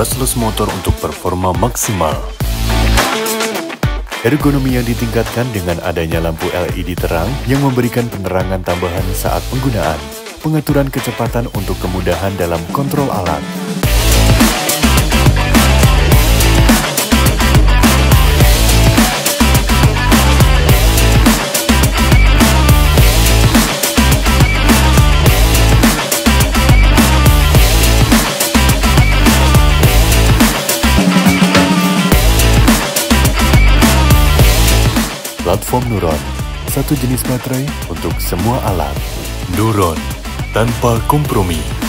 plus motor untuk performa maksimal. Ergonomi yang ditingkatkan dengan adanya lampu LED terang yang memberikan penerangan tambahan saat penggunaan. Pengaturan kecepatan untuk kemudahan dalam kontrol alat. Platform Neuron, satu jenis baterai untuk semua alat. Neuron, tanpa kompromi.